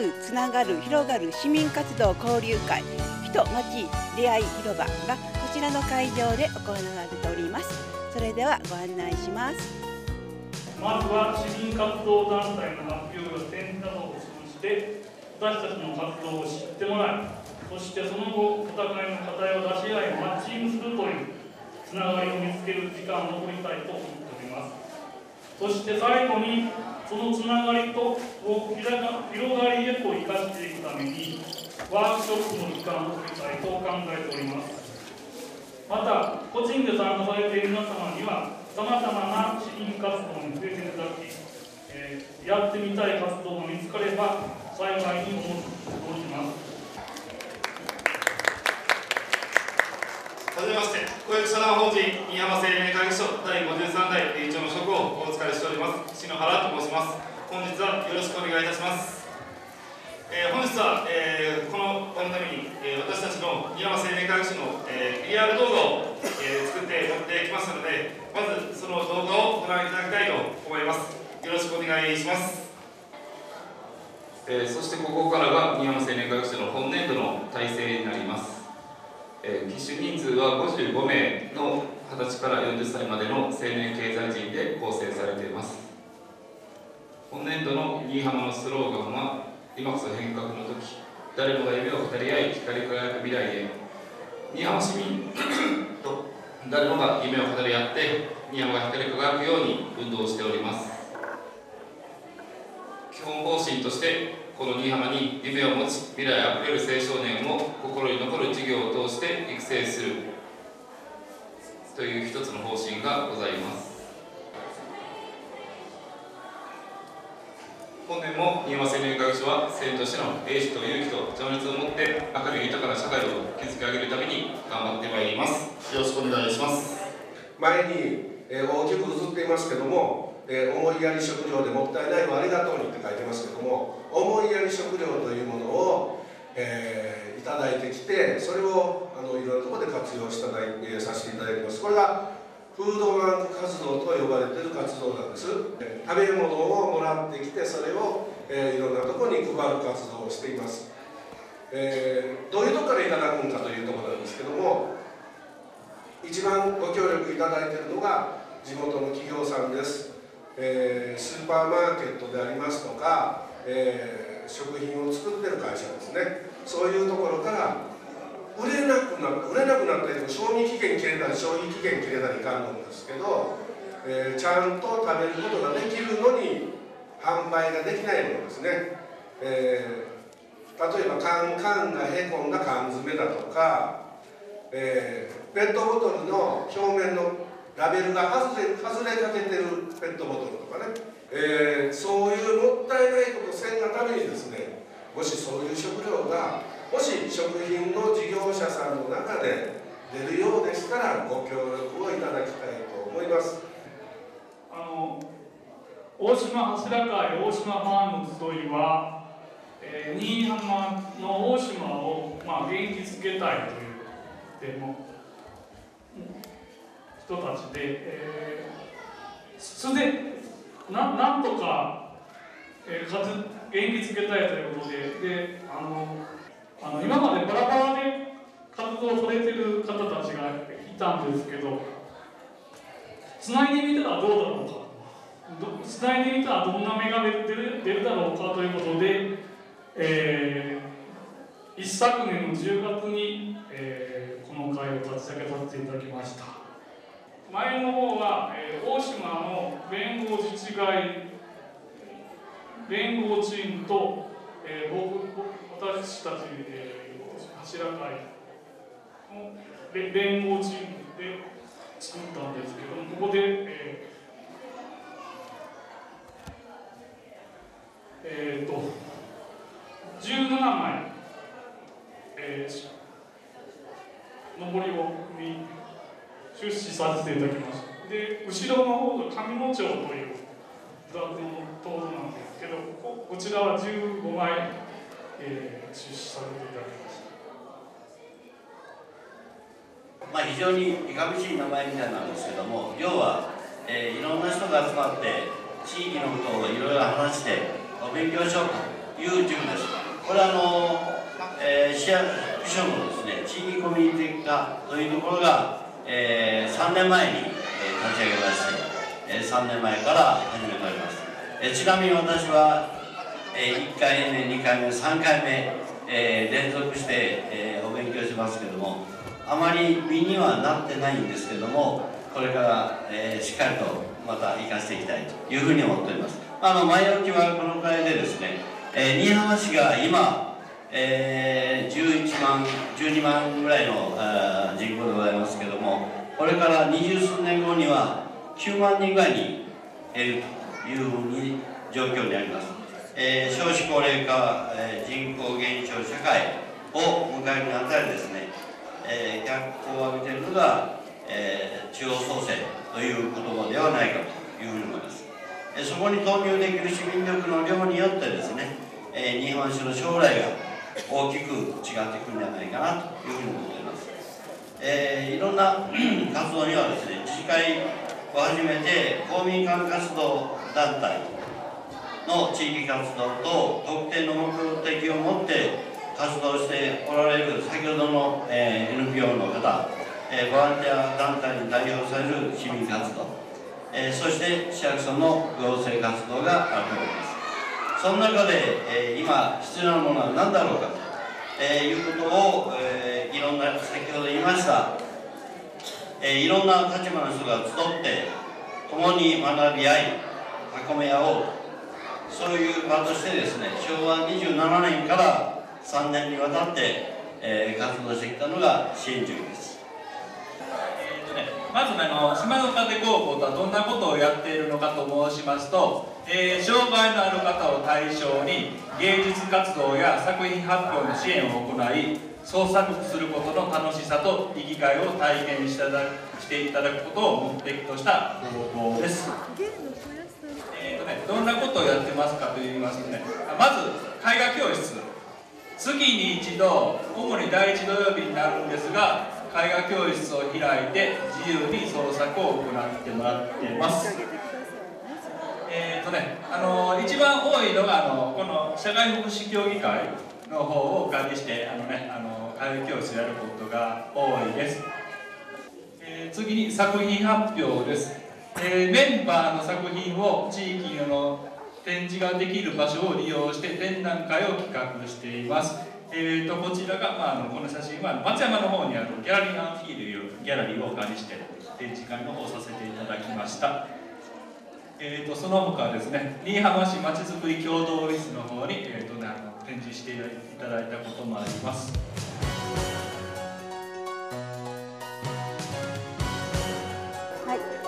うつながる広がる市民活動交流会。人町出会い広場がこちらの会場で行われております。それではご案内します。まずは市民活動団体の発表や展示などを通じて私たちの活動を知ってもらいそしてその後お互いの課題を出し合いマッチングするというつながりを見つける時間を取りたいと思っております。そして最後にそのつながりと広がりへと生かしていくためにワークショップの時間を取りたいと考えております。また個人で参加されている皆様にはさまざまな市民活動に触れていただき、えー、やってみたい活動が見つかれば幸いに思います。はじめまして、公益社団法人新居浜青年会議所第53代理事長の職をお疲れしております。篠原と申します。本日はよろしくお願いいたします。えー、本日は、えー、この場のために、えー、私たちの新居浜青年会議所の、えー、PR 動画を、えー、作って持ってきましたのでまずその動画をご覧いただきたいと思います。よろしくお願いします。えー、そしてここからが新居浜青年会議所の本年度の体制になります。えー、機種人数は55名の歳から40歳までの青年経済人で構成されています。本年度の新居浜のスローガンは今こそ変革の時誰もが夢を語り合い光り輝く未来へ。新居浜市民 と誰もが夢を語り合って新居浜が光り輝くように運動しております。基本方針としてこの新居浜に夢を持ち未来あふれる青少年を心に残る授業を通して育成する。という一つの方針がございます。本年も新居浜青年科学所は生としての英知と勇気と情熱を持って明るい豊かな社会を築き上げるために頑張ってまいります。よろしくお願いします。前に、えー、大きく映っていますけどもえー、思いやり食料でもったいないをありがとうにって書いてますけども思いやり食料というものを、えー、いただいてきてそれをあのいろんなところで活用しただい、えー、させていただきます。これがフードバンク活動と呼ばれている活動なんです。食べ物をもらってきてそれを、えー、いろんなところに配る活動をしています、えー、どういうとこからいただくんかというところなんですけども一番ご協力いただいているのが地元の企業さんです。えー、スーパーマーケットでありますとか、えー、食品を作ってる会社ですね。そういうところから売れなくな売れなくなったりとか賞味期限切れたり消費期限切れたりいかんのですけど、えー、ちゃんと食べることができるのに販売ができないものですね、えー、例えばカンカンがへこんだ缶詰だとか、えー、ペットボトルの表面のラベルが外れ外れかけてるペットボトルとかね、えー、そういうもったいないことせんがためにですねもしそういう食料がもし食品の事業者さんの中で出るようでしたらご協力をいただきたいと思います。あの大島柱会大島ファンの集いは、えー、新居浜の大島を、まあ、元気づけたいというでも人たちで、えー、すでななんとか、えー、元気づけたいということでであのあの今までバラバラで活動されてる方たちがいたんですけどつないでみたらどうだろうかつないでみたらどんな芽が出る出るだろうかということで、えー、一昨年の10月に、えー、この会を立ち上げさせていただきました。前の方は、えー、大島の弁護自治会弁護チームと、えー、僕私たち、えー、柱会の弁護チームで作ったんですけどここで、えーえーと、と17枚、えー、上りを見出資させていただきました。で後ろの方が上野町という座の灯なんですけどここちらは15枚、えー、出資させていただきました。まあ、非常にいかめしい名前みたいなんですけども要は、えー、いろんな人が集まって地域のことをいろいろ話してお勉強しようという塾です。これはあの、えー、市役所のですね地域コミュニティ化というところが、えー、3年前に、え、立ち上げまして、えー、3年前から始めております、えー、ちなみに私は、えー、1回目2回目3回目、えー、連続して、えー、お勉強しますけどもあまり身にはなってないんですけどもこれから、えー、しっかりとまた生かしていきたいというふうに思っております。あの前置きはこのくらいでですね、えー、新居浜市が今、えー、11万12万ぐらいのあ人口でございますけどもこれから二十数年後には9万人ぐらいに減るというふうに状況にあります、えー、少子高齢化、えー、人口減少社会を迎えるにあたりですね、えー、脚光を浴びているのがえー、地方創生という言葉ではないかというふうに思います、えー、そこに投入できる市民力の量によってですね、えー、日本酒の将来が大きく違ってくるんじゃないかなというふうに思っています、えー、いろんな 活動にはですね自治会をはじめて公民館活動団体の地域活動と特定の目的を持って活動しておられる先ほどの、えー、NPO の方えー、ボランティア団体に代表される市民活動、えー、そして市役所の行政活動があると思います。その中で、えー、今必要なものは何だろうかと、えいうことを、えいろんな先ほど言いました、えいろんな立場の人が集って共に学び合い囲め合おうそういう場としてですね昭和27年から3年にわたって、え活動してきたのが支援塾ですまず、あの島の風高校とはどんなことをやっているのかと申しますと、えー、障害のある方を対象に芸術活動や作品発表の支援を行い創作することの楽しさと生きがいを体験していただくことを目的とした高校です。どんなことをやってますかと言いますとねまず絵画教室月に一度主に第一土曜日になるんですが絵画教室を開いて自由に創作を行ってもらってます。えーとね、あの一番多いのがあのこの社会福祉協議会の方をお借りしてあの、ね、あの絵画教室をやることが多いです。えー、次に作品発表です、えー、メンバーの作品を地域の展示ができる場所を利用して展覧会を企画しています。えーと、こちらが、まあ、あのこの写真は松山の方にあるギャラリーアンフィールというギャラリーをお借りして展示会の方をさせていただきました、えーと、その他はですね新居浜市まちづくり共同オフィスの方に、えーとね、展示していただいたこともあります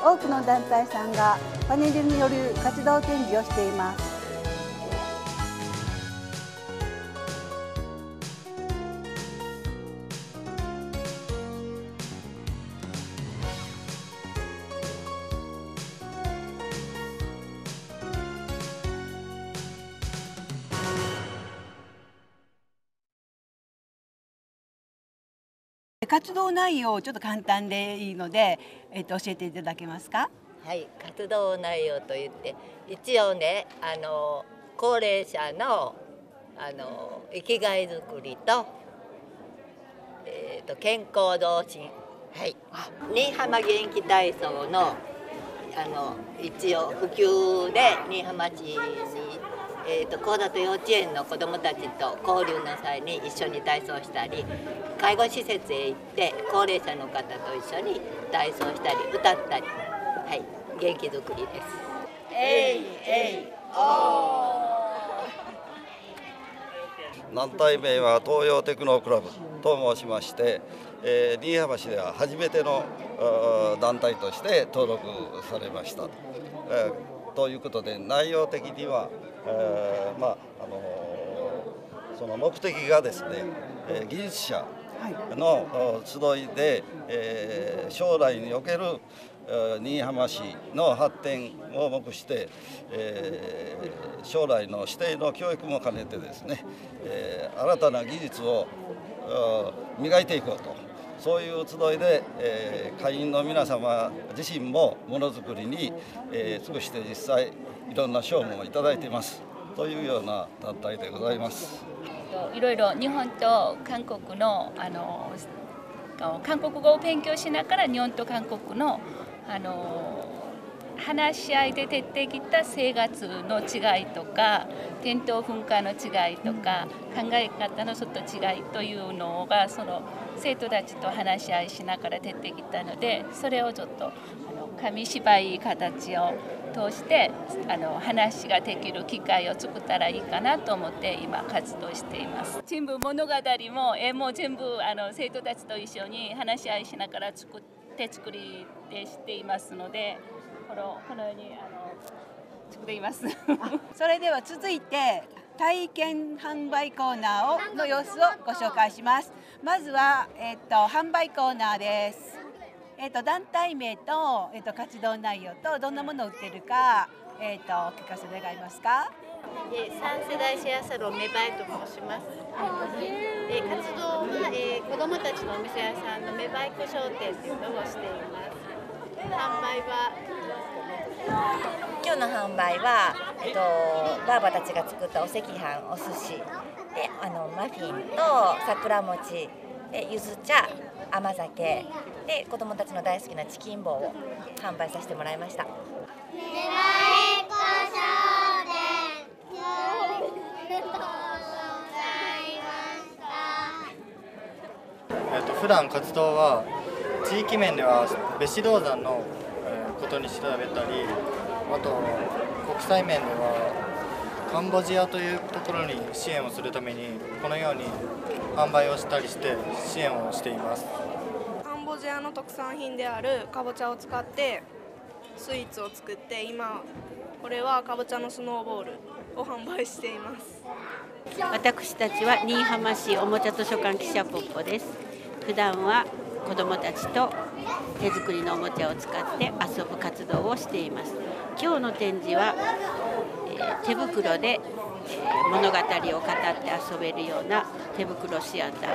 多くの団体さんがパネルによる活動展示をしています。活動内容をちょっと簡単でいいので、えっと、教えていただけますか？はい、活動内容といって一応ねあの高齢者のあの生きがいづくりと,、えーと、健康増進、はい、新居浜元気体操のあの一応普及で新居浜市にえーと、高田幼稚園の子どもたちと交流の際に一緒に体操したり介護施設へ行って高齢者の方と一緒に体操したり歌ったり、はい、元気づくりです。えいえい団体名は東洋テクノクラブと申しまして、えー、新居浜市では初めての団体として登録されました。えー、ということで内容的にはえー、まああのー、その目的がですね、えー、技術者の集いで、えー、将来における新居浜市の発展を目して、えー、将来の指定の教育も兼ねてですね、えー、新たな技術を磨いていこうとそういう集いで、えー、会員の皆様自身もものづくりに、えー、尽くして実際いろんな賞もいただいています。というような団体でございます。いろいろ日本と韓国のあの韓国語を勉強しながら日本と韓国のあの話し合いで出てきた生活の違いとか伝統文化の違いとか考え方のちょっと違いというのがその生徒たちと話し合いしながら出てきたのでそれをちょっとあの紙芝居形を通してあの話ができる機会を作ったらいいかなと思って今活動しています。全部物語も絵も全部あの生徒たちと一緒に話し合いしながら作って作りでしていますのでこのこのようにあの作っていますそれでは続いて体験販売コーナーをの様子をご紹介しますまずは、えっと、販売コーナーですえっ、ー、と団体名とえっ、ー、と活動内容とどんなものを売ってるかえっ、ー、とお聞かせ願いますか？え三世代シェアサロンメバイと申します。え活動は、えー、子どもたちのお店屋さんのメバイク商店というのをしています。販売は今日の販売は、えっと、ばあばたちが作ったお赤飯お寿司であのマフィンと桜餅でゆず茶甘酒で子どもたちの大好きなチキン棒を販売させてもらいました。えっと普段活動は地域面では別子銅山のことに調べたりあと国際面ではカンボジアというところに支援をするためにこのように販売をしたりして支援をしています。カンボジアの特産品であるかぼちゃを使ってスイーツを作って今これはかぼちゃのスノーボールを販売しています。私たちは新居浜市おもちゃ図書館記者ポッポです。普段は子どもたちと手作りのおもちゃを使って遊ぶ活動をしています。今日の展示は、えー、手袋でえ物語を語って遊べるような手袋シアター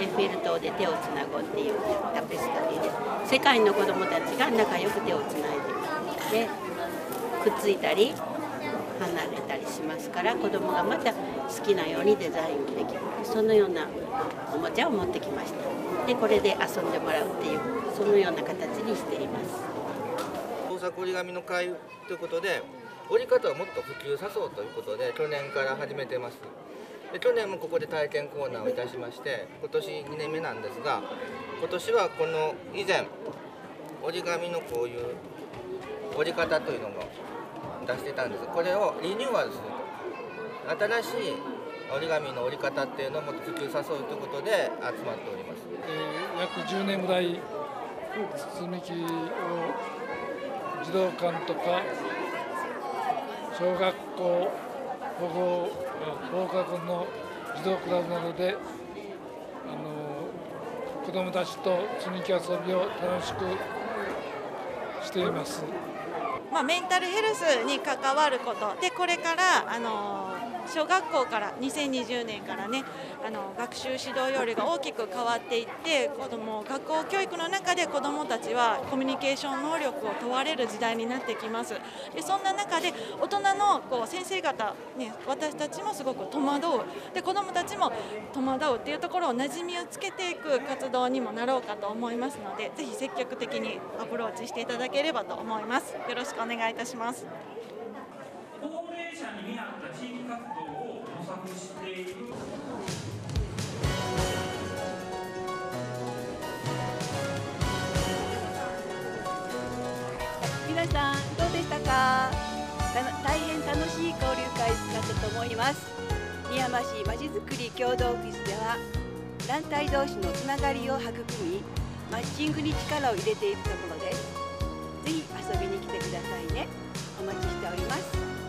エッフェル塔で手をつなごうっていうタペストリーで世界の子どもたちが仲良く手をつないででくっついたり離れたりしますから子どもがまた好きなようにデザインできるそのようなおもちゃを持ってきました。でこれで遊んでもらうっていうそのような形にしています。工作折り紙の会ということで折り方をもっと普及さそうということで去年から始めてます。で去年もここで体験コーナーをいたしまして今年2年目なんですが今年はこの以前折り紙のこういう折り方というのを出してたんです。これをリニューアルすると。新しい折り紙の折り方っていうのをもっと普及さそうということで集まっております、約10年ぐらい積み木を児童館とか小学校保護放課後の児童クラブなどであの子どもたちと積み木遊びを楽しくしています。まあ、メンタルヘルスに関わることでこれからあの小学校から2020年からねあの学習指導要領が大きく変わっていって子ども学校教育の中で子どもたちはコミュニケーション能力を問われる時代になってきます。でそんな中で大人のこう先生方、ね、私たちもすごく戸惑う。で子どもたちも戸惑うっていうところを馴染みをつけていく活動にもなろうかと思いますのでぜひ積極的にアプローチしていただければと思います。よろしくお願いいたします。高齢者に見合った地域活動している皆さんどうでしたか？大変楽しい交流会だったと思います。新居浜市まちづくり共同オフィスでは団体同士のつながりを育みマッチングに力を入れているところです。ぜひ遊びに来てくださいね。お待ちしております。